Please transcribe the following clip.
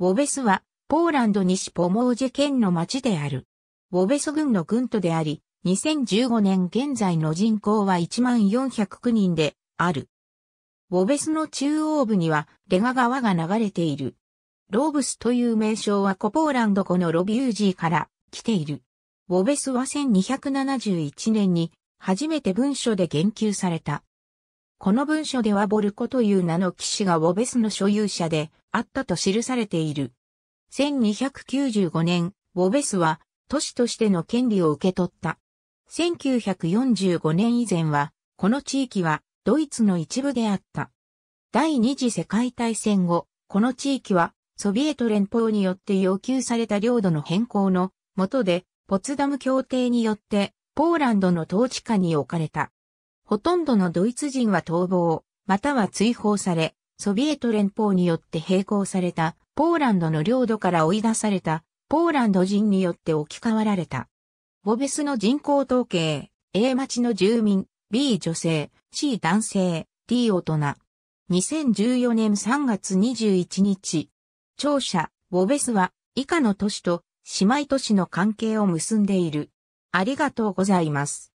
ウォベスは、ポーランド西ポモージェ県の町である。ウォベス郡の郡都であり、2015年現在の人口は1409人である。ウォベスの中央部にはレガ川が流れている。ローブスという名称はコポーランド語のロビュージーから来ている。ウォベスは1271年に初めて文書で言及された。この文書ではボルコという名の騎士がウォベスの所有者であったと記されている。1295年、ウォベスは都市としての権利を受け取った。1945年以前は、この地域はドイツの一部であった。第二次世界大戦後、この地域はソビエト連邦によって要求された領土の変更の下で、ポツダム協定によってポーランドの統治下に置かれた。ほとんどのドイツ人は逃亡、または追放され、ソビエト連邦によって並行されたポーランドの領土から追い出されたポーランド人によって置き換わられた。ボベスの人口統計、A 町の住民、B 女性、C 男性、D 大人。2014年3月21日。庁舎、ボベスは以下の都市と姉妹都市の関係を結んでいる。ありがとうございます。